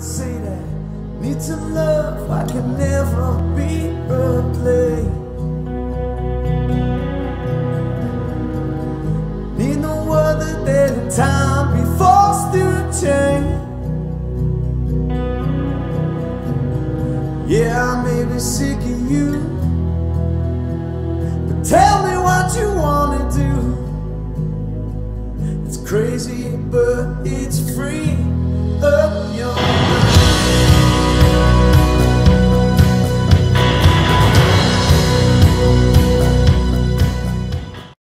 say that need some love I can never be replaced. Need no other than time before it's too change. Yeah, I may be sick of you, but tell me what you wanna do. It's crazy, but it's free up